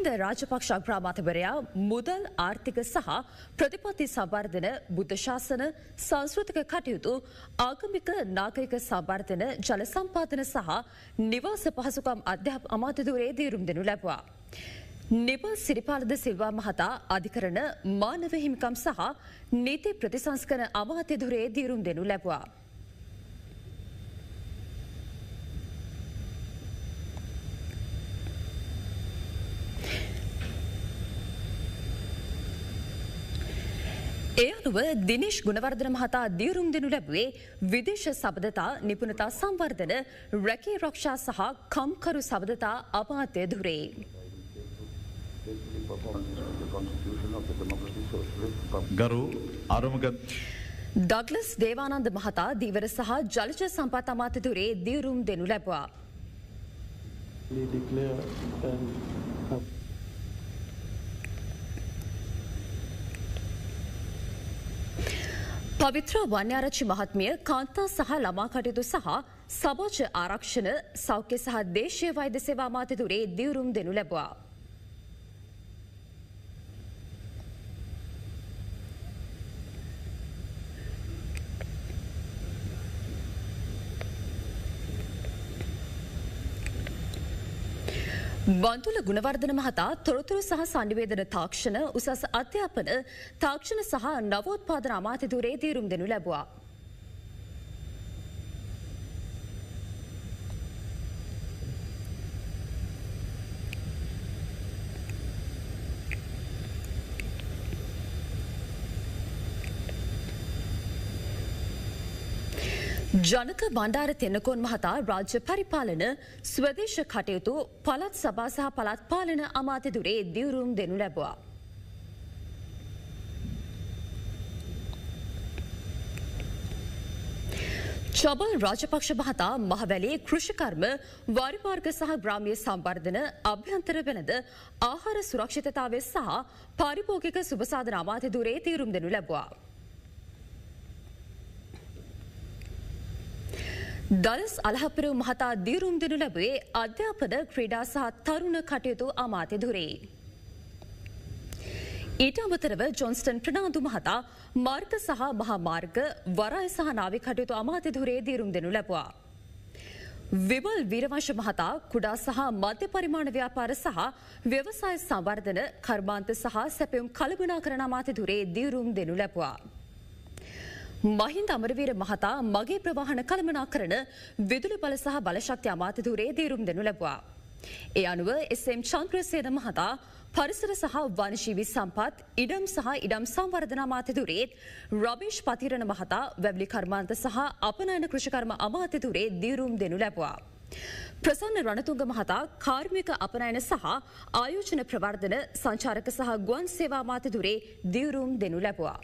මහින්ද රාජපක්ෂ අග්‍රාමාතවරයා මුදල් ආර්ථික සහ ප්‍රතිපත්ති සම්වර්ධන බුද්ධ ශාසන සංස්කෘතික කටයුතු ආගමික නාගරික සම්වර්ධන ජල සම්පාදන සහ නිවාස පහසුකම් අධ්‍යාප අමාත්‍යධූරයේ දීරුම් දෙනු ලැබවා. නිපල් සිරිපාලද සිල්වා මහතා අධිකරණ මානව හිමිකම් සහ නීති ප්‍රතිසංස්කන අමාත්‍යධුරයේ දීරුම් දෙනු ලැබවා. ඒ අනුව දිනිශ් ගුණවර්ධන මහතා දියුරුම් දෙනු ලැබුවේ විදේශ සබඳතා නිපුණතා සංවර්ධන රැකේ රක්ෂා සහ කම්කරු සබඳතා අමාත්‍ය දුරේ. ගරු අරමගත් ඩග්ලස් දේවානන්ද මහතා දීවර සහ ජලජ සම්පත් අමාත්‍යතුරේ දියුරුම් දෙනු ලැබවා. declare and පවිත්‍ර වන්‍යාරච්චි මහත්මිය කාන්තා සහ ළමා කටයුතු සහ සමාජ ආරක්ෂණ සෞඛ්‍ය සහ දේශය වෛද්‍ය සේවා මාතතුරේ දියුරුම් දෙනු ලැබවා. බන්තුල ගුණවර්ධන මහතා තොරතුරු සහ සංනිවේදන තාක්ෂණ උසස් අධ්‍යාපන තාක්ෂණ සහ නවෝත්පාදන අමාත්‍යතුරේ තීරුම් දෙනු ලැබවා. ජනක බණ්ඩාර තෙන්නකෝන් මහතා රාජ්‍ය පරිපාලන ස්වදේශ කටයුතු පළත් සභා සහ පළත් පාලන අමාත්‍ය දුරේ දියුරුම් දෙනු ලැබවා. චබල් රාජපක්ෂ මහතා මහවැලේ කෘෂිකර්ම වාරිමාර්ග සහ ග්‍රාමිය සම්වර්ධන අභ්‍යන්තර වෙනද ආහාර සුරක්ෂිතතාවය සහ පාරිභෝගික සුභසාධන අමාත්‍ය දුරේ තීරුම් දෙනු ලැබවා. දලස් අලහපරව මහතා දීරුම් දෙනු ලැබේ අධ්‍යාපන ක්‍රීඩා සහ තරුණ කටයුතු අමාත්‍ය දුරේ. ඊට අමතරව ජොන්ස්ටන් ප්‍රනාාදු මහතා මාර්ග සහ මහාමාර්ග වරය සහ නාවි කටයුතු අමාත්‍ය දුරේ දීරුම් දෙනු ලැබවා. විවල් වීරවංශ මහතා කුඩා සහ මධ්‍ය පරිමාණ ව්‍යාපාර සහ ව්‍යවසාය සංවර්ධන කර්මාන්ත සහ සැපයුම් කළබනා කරන අමාත්‍ය දුරේ දීරුම් දෙනු ලැබවා. මහින්ද අමරවීර මහතා මගේ ප්‍රවාහන කළමනා කරන විදුලි බල සහ බලශක්ති අමාත්‍යතුරේ දීරුම් දෙනු ලැබවා. ඒ අනුව එස්.එම්. චන්ද්‍රසේන මහතා පරිසර සහ වනශීවි සම්පත් ඉඩම් සහ ඉඩම් සංවර්ධන අමාත්‍යතුරේත් රබේෂ් පතිරණ මහතා වැබ්ලි කර්මාන්ත සහ අපනයන කෘෂිකර්ම අමාත්‍යතුරේ දීරුම් දෙනු ලැබවා. ප්‍රසන්න රණතුංග මහතා කාර්මික අපනයන සහ ආයෝජන ප්‍රවර්ධන සංචාරක සහ ගුවන් සේවා මාතදුරේ දියුරුම් දෙනු ලැබවා.